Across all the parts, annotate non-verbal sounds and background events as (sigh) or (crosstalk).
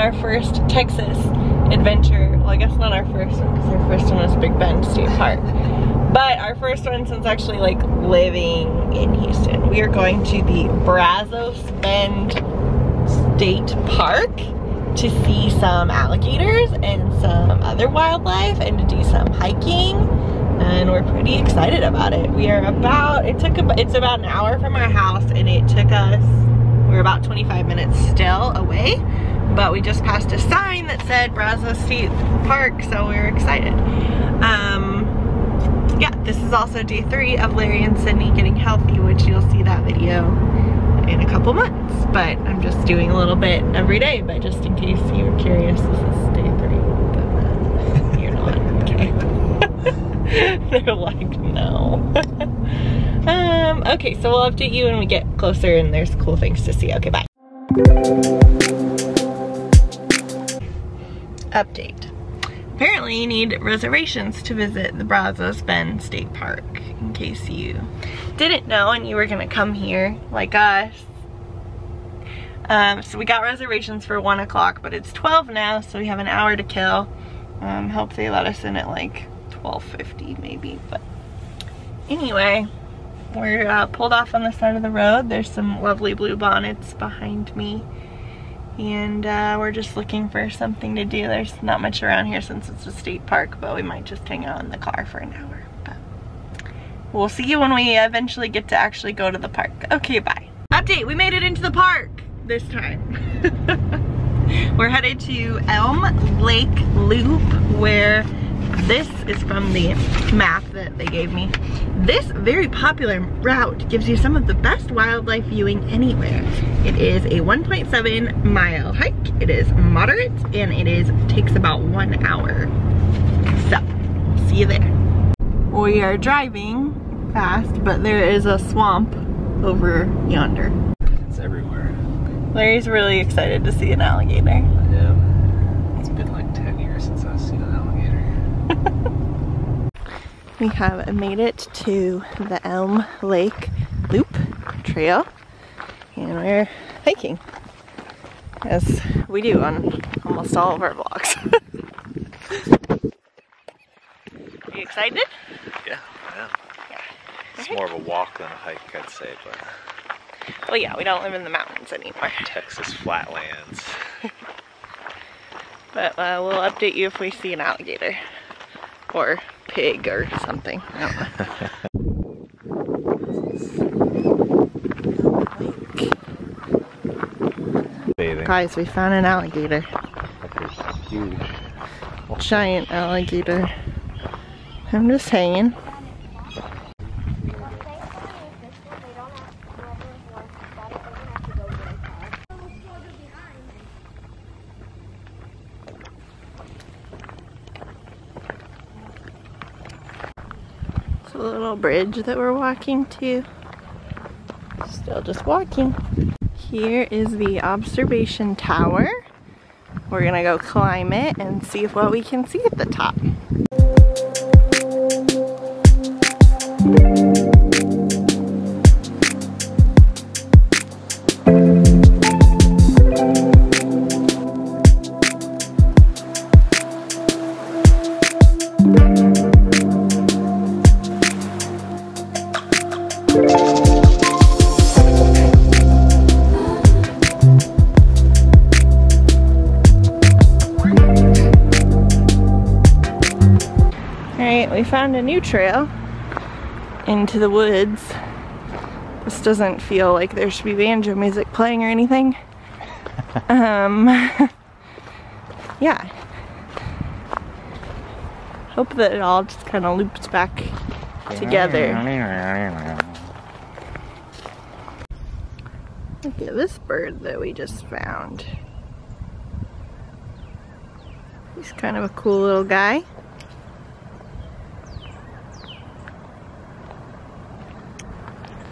our first Texas adventure. Well, I guess not our first one because our first one was Big Bend State Park. But our first one since actually like living in Houston. We are going to the Brazos Bend State Park to see some alligators and some other wildlife and to do some hiking and we're pretty excited about it. We are about, it took, a, it's about an hour from our house and it took us, we're about 25 minutes still away, but we just passed a sign that said Brazos State Park, so we are excited. Um, yeah, this is also day three of Larry and Sydney getting healthy, which you'll see that video in a couple months, but I'm just doing a little bit every day, but just in case you were curious, this is day three, but uh, you're not, (laughs) okay. (laughs) They're like, no. (laughs) um, okay, so we'll update you when we get closer and there's cool things to see. Okay, bye. Update. Apparently you need reservations to visit the Brazos Bend State Park, in case you didn't know and you were gonna come here, like us. Um, so we got reservations for one o'clock, but it's 12 now, so we have an hour to kill. Um, hope they let us in at like 12.50 maybe, but anyway, we're uh, pulled off on the side of the road. There's some lovely blue bonnets behind me. And uh, we're just looking for something to do. There's not much around here since it's a state park, but we might just hang out in the car for an hour. But we'll see you when we eventually get to actually go to the park. Okay, bye. Update, we made it into the park this time. (laughs) we're headed to Elm Lake Loop where this is from the map that they gave me. This very popular route gives you some of the best wildlife viewing anywhere. It is a 1.7 mile hike. It is moderate and it is takes about one hour. So, see you there. We are driving fast, but there is a swamp over yonder. It's everywhere. Larry's really excited to see an alligator. Yeah. It's been like 10 years since I've seen an alligator. We have made it to the Elm Lake Loop Trail and we're hiking as we do on almost all of our vlogs. (laughs) Are you excited? Yeah, yeah. Yeah. It's more of a walk than a hike, I'd say, but Well, yeah, we don't live in the mountains anymore. (laughs) Texas flatlands. But uh, we'll update you if we see an alligator or pig or something. Guys, we found an alligator. huge. Giant alligator. I'm just hanging. It's a little bridge that we're walking to. Still just walking. Here is the observation tower. We're gonna go climb it and see what we can see at the top. We found a new trail into the woods. This doesn't feel like there should be banjo music playing or anything. (laughs) um, (laughs) yeah. Hope that it all just kind of loops back together. Look at this bird that we just found. He's kind of a cool little guy.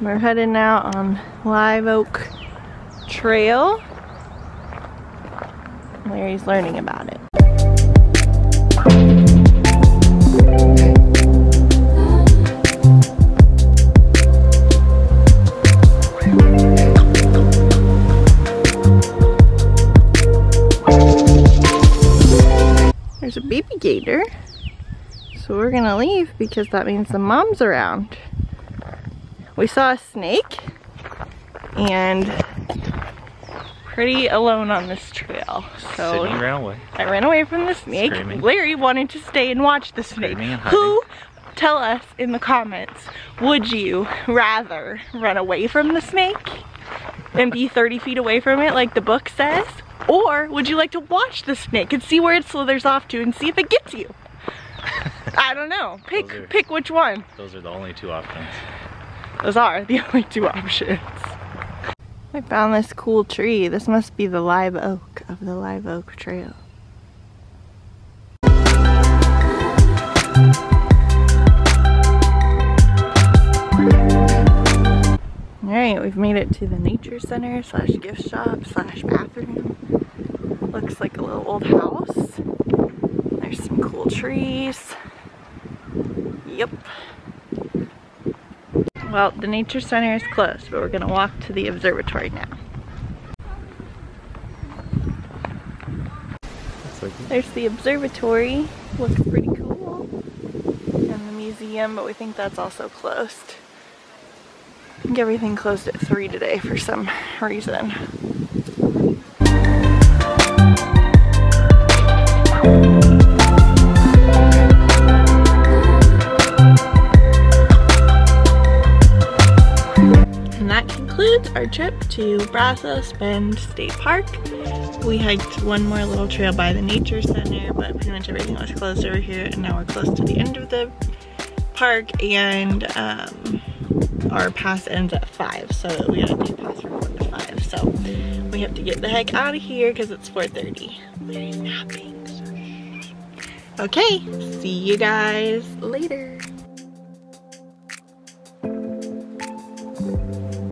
We're heading out on Live Oak Trail. Larry's learning about it. There's a baby gator. So we're gonna leave because that means the mom's around. We saw a snake and pretty alone on this trail. So Sydney ran away. I ran away from the snake. Screaming. Larry wanted to stay and watch the snake. Screaming and hiding. Who, tell us in the comments, would you rather run away from the snake and be 30 feet away from it like the book says? Or would you like to watch the snake and see where it slithers off to and see if it gets you? (laughs) I don't know. Pick, are- pick which one. Those are the only two options. Those are the (laughs) only two options. I found this cool tree. This must be the live oak of the live oak trail. Alright, we've made it to the nature center slash gift shop slash bathroom. Looks like a little old house. There's some cool trees. Yep. Well, the nature center is closed, but we're gonna walk to the observatory now. There's the observatory. Looks pretty cool. And the museum, but we think that's also closed. I think everything closed at 3 today for some reason. Our trip to Brazos Bend State Park. We hiked one more little trail by the nature center, but pretty much everything was closed over here and now we're close to the end of the park and um, our pass ends at 5 so we got a day pass from 1 to 5 so we have to get the heck out of here because it's 4.30. Larry's napping. Okay, see you guys later.